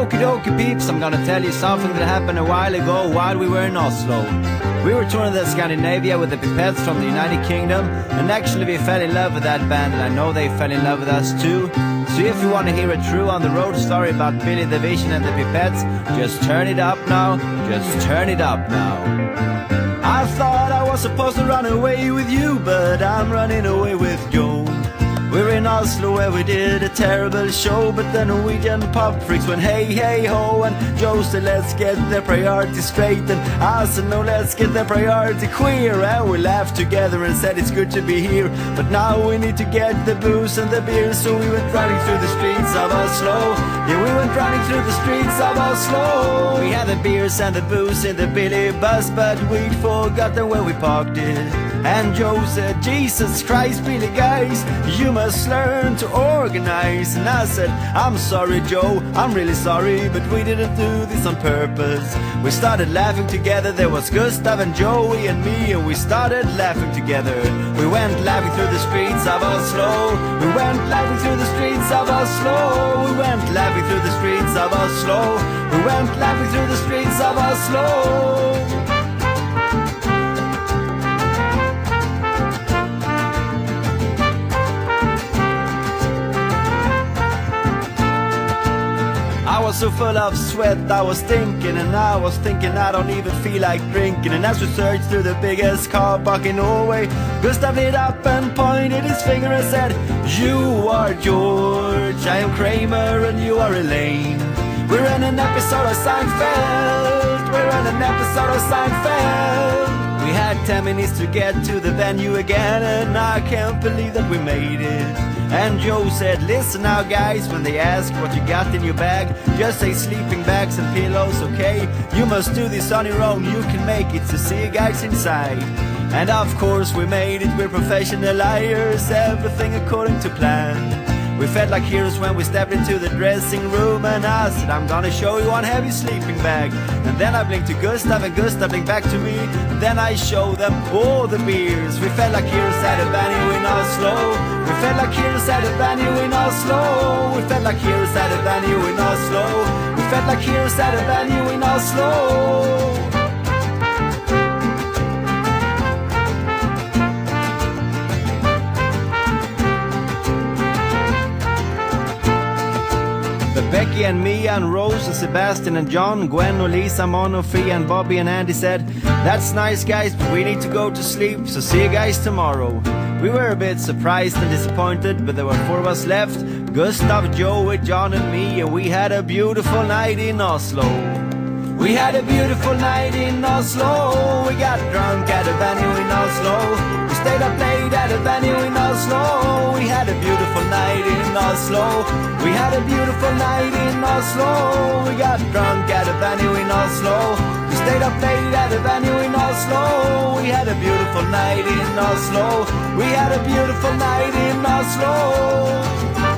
Okie dokie peeps, I'm gonna tell you something that happened a while ago while we were in Oslo. We were touring the Scandinavia with the Pipettes from the United Kingdom, and actually we fell in love with that band, and I know they fell in love with us too. So if you want to hear a true on the road story about Billie the Vision and the Pipettes, just turn it up now, just turn it up now. I thought I was supposed to run away with you, but I'm running away with Oslo where we did a terrible show, but the Norwegian pop freaks went hey hey ho, and Joe said let's get their priorities straight, and I said no let's get their priority queer, and we laughed together and said it's good to be here, but now we need to get the booze and the beer, so we went running through the streets of Oslo. Yeah, we went running through the streets of Oslo. We had the beers and the booze in the Billy bus, but we'd forgotten where we parked it. And Joe said, Jesus Christ, Billy guys, you must learn to organize. And I said, I'm sorry, Joe, I'm really sorry, but we didn't do this on purpose. We started laughing together, there was Gustav and Joey and me, and we started laughing together. We went laughing through the streets of Oslo. We went laughing through the streets of Oslo. We went laughing through the streets of Oslo. We went laughing through the streets of Oslo. Was so full of sweat, I was thinking, and I was thinking I don't even feel like drinking. And as we searched through the biggest car park in Norway, Gustav lit up and pointed his finger and said, You are George, I am Kramer, and you are Elaine. We're in an episode of Seinfeld, we're in an episode of Seinfeld. We had 10 minutes to get to the venue again, and I can't believe that we made it. And Joe said, Listen now, guys, when they ask what you got in your bag, just say sleeping bags and pillows, okay? You must do this on your own, you can make it, so see you guys inside. And of course, we made it, we're professional liars, everything according to plan. We felt like heroes when we stepped into the dressing room and I said, I'm gonna show you one heavy sleeping bag. And then I blinked to Gustav and Gustav blinked back to me. Then I showed them all the beers. We felt like heroes at a venue in Oslo. Felt like heroes at a venue in Oslo. We felt like heroes at a venue in Oslo. We felt like heroes at a venue in Oslo. Becky and Mia and Rose and Sebastian and John, Gwen and Lisa, Mono, Fia and Bobby and Andy said, That's nice guys, but we need to go to sleep, so see you guys tomorrow. We were a bit surprised and disappointed, but there were four of us left Gustav, Joey, John, and me, and we had a beautiful night in Oslo. We had a beautiful night in Oslo. We got drunk at a venue in Oslo. We stayed up late at a venue in Oslo. We had a beautiful night in Oslo. We had a beautiful night in Oslo. We got drunk at a venue in Oslo. Stayed up late at a venue in Oslo. We had a beautiful night in Oslo. We had a beautiful night in Oslo.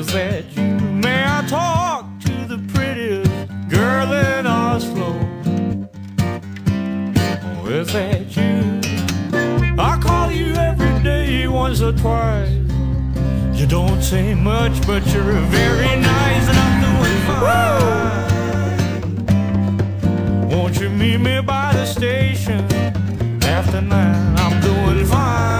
Is that you? May I talk to the prettiest girl in Oslo? Oh, is that you? I call you every day, once or twice. You don't say much, but you're very nice, and I'm doing fine. Won't you meet me by the station? after nine, I'm doing fine.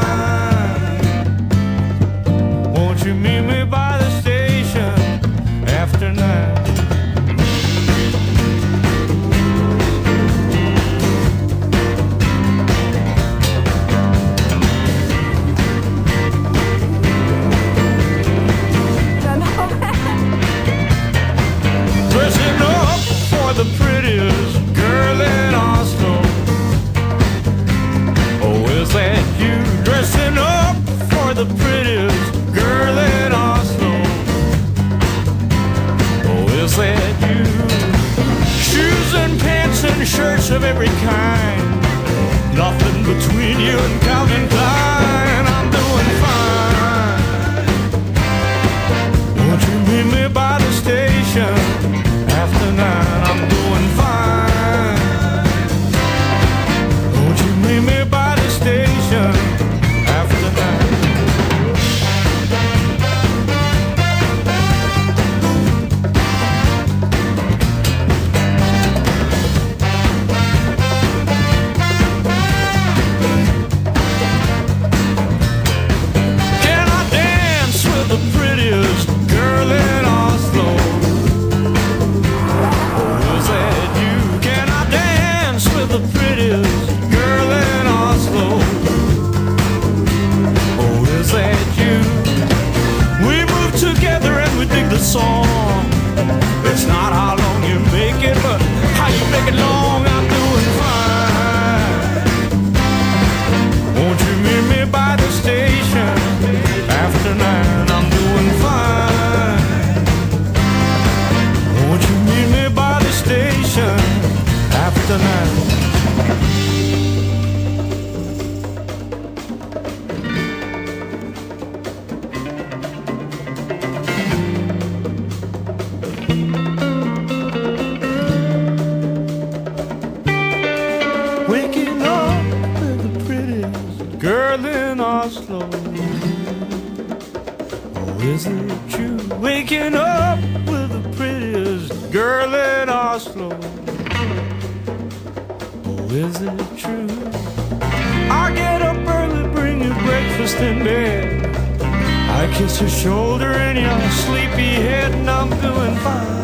The prettiest girl in Oslo. Oh, is that you dressing up for the prettiest girl in Oslo? Oh, is that you? Shoes and pants and shirts of every kind. Nothing between you and Calvin Klein. Nine? Waking up with the prettiest girl in Oslo. Is it true? I get up early, bring you breakfast in bed. I kiss your shoulder and your sleepy head, and I'm doing fine.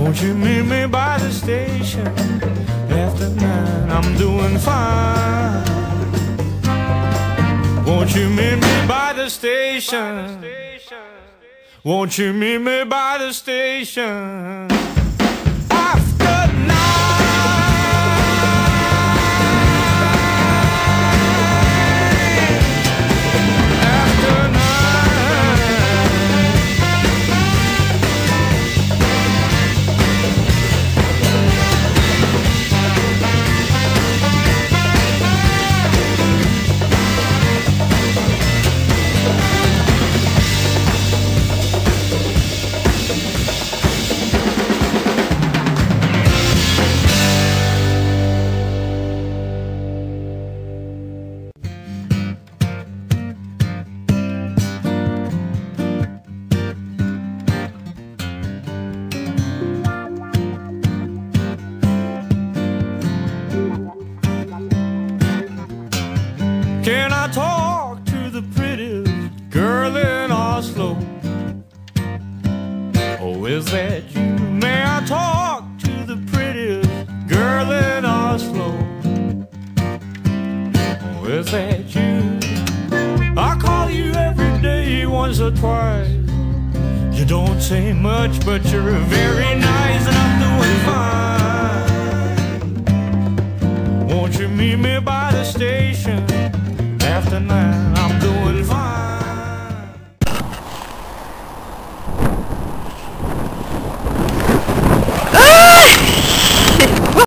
Won't you meet me by the station after nine? I'm doing fine. Won't you meet me by the station? Won't you meet me by the station? Is that you? May I talk to the prettiest girl in Oslo? Oh, is that you? I call you every day, once or twice. You don't say much, but you're very nice, and I'm